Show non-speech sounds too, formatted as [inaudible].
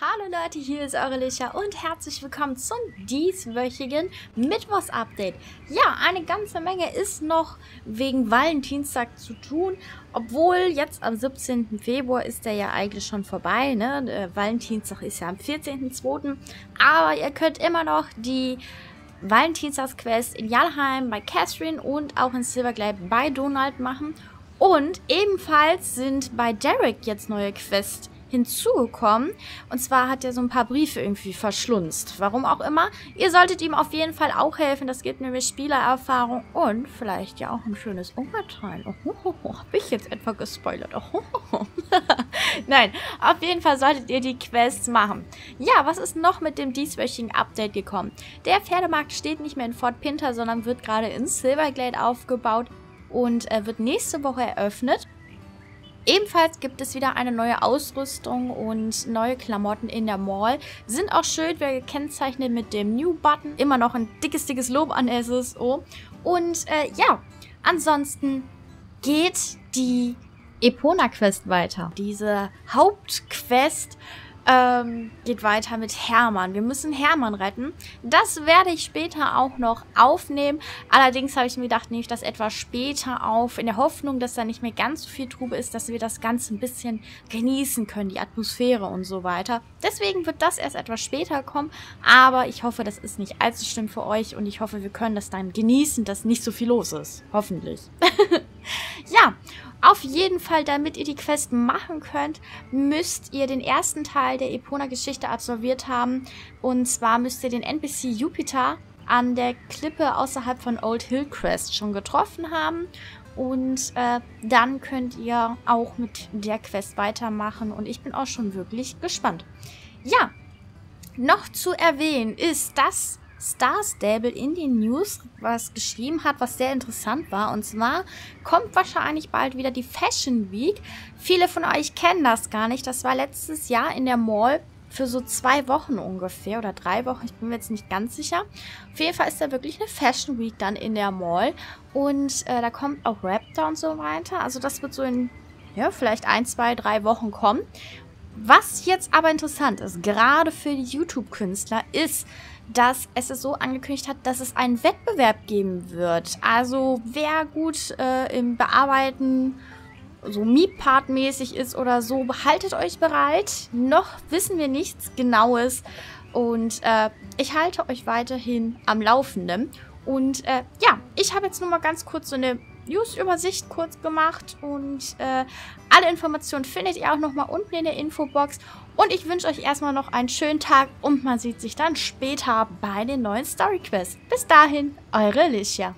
Hallo Leute, hier ist eure Licha und herzlich willkommen zum dieswöchigen Mittwochs-Update. Ja, eine ganze Menge ist noch wegen Valentinstag zu tun, obwohl jetzt am 17. Februar ist der ja eigentlich schon vorbei, ne? Der Valentinstag ist ja am 14.2., aber ihr könnt immer noch die Valentinstagsquest in Jalheim bei Catherine und auch in Silverglade bei Donald machen und ebenfalls sind bei Derek jetzt neue Quests hinzugekommen. Und zwar hat er so ein paar Briefe irgendwie verschlunzt. Warum auch immer. Ihr solltet ihm auf jeden Fall auch helfen. Das gibt nämlich Spielererfahrung und vielleicht ja auch ein schönes Oberteil. Oh, hab ich jetzt etwa gespoilert? Oh, [laughs] Nein, auf jeden Fall solltet ihr die Quests machen. Ja, was ist noch mit dem dieswöchigen Update gekommen? Der Pferdemarkt steht nicht mehr in Fort Pinter, sondern wird gerade in Silverglade aufgebaut und er wird nächste Woche eröffnet. Ebenfalls gibt es wieder eine neue Ausrüstung und neue Klamotten in der Mall. Sind auch schön wieder gekennzeichnet mit dem New-Button. Immer noch ein dickes, dickes Lob an SSO. Und äh, ja, ansonsten geht die Epona-Quest weiter. Diese Hauptquest ähm, geht weiter mit Hermann. Wir müssen Hermann retten. Das werde ich später auch noch aufnehmen. Allerdings habe ich mir gedacht, nehme ich das etwas später auf, in der Hoffnung, dass da nicht mehr ganz so viel Trube ist, dass wir das Ganze ein bisschen genießen können, die Atmosphäre und so weiter. Deswegen wird das erst etwas später kommen, aber ich hoffe, das ist nicht allzu schlimm für euch und ich hoffe, wir können das dann genießen, dass nicht so viel los ist. Hoffentlich. [laughs] ja, auf jeden Fall, damit ihr die Quest machen könnt, müsst ihr den ersten Teil der Epona-Geschichte absolviert haben. Und zwar müsst ihr den NPC Jupiter an der Klippe außerhalb von Old Hillcrest schon getroffen haben. Und äh, dann könnt ihr auch mit der Quest weitermachen. Und ich bin auch schon wirklich gespannt. Ja, noch zu erwähnen ist, dass Star Stable in den News was geschrieben hat, was sehr interessant war. Und zwar kommt wahrscheinlich bald wieder die Fashion Week. Viele von euch kennen das gar nicht. Das war letztes Jahr in der Mall für so zwei Wochen ungefähr oder drei Wochen, ich bin mir jetzt nicht ganz sicher. Auf jeden Fall ist da wirklich eine Fashion Week dann in der Mall und äh, da kommt auch Raptor und so weiter. Also das wird so in, ja, vielleicht ein, zwei, drei Wochen kommen. Was jetzt aber interessant ist, gerade für die YouTube-Künstler, ist, dass es es so angekündigt hat, dass es einen Wettbewerb geben wird. Also wer gut äh, im Bearbeiten so Meep-Part-mäßig ist oder so, behaltet euch bereit. Noch wissen wir nichts Genaues und äh, ich halte euch weiterhin am Laufenden. Und äh, ja, ich habe jetzt nur mal ganz kurz so eine News-Übersicht kurz gemacht und äh, alle Informationen findet ihr auch nochmal unten in der Infobox. Und ich wünsche euch erstmal noch einen schönen Tag und man sieht sich dann später bei den neuen Story Quests. Bis dahin, eure Alicia.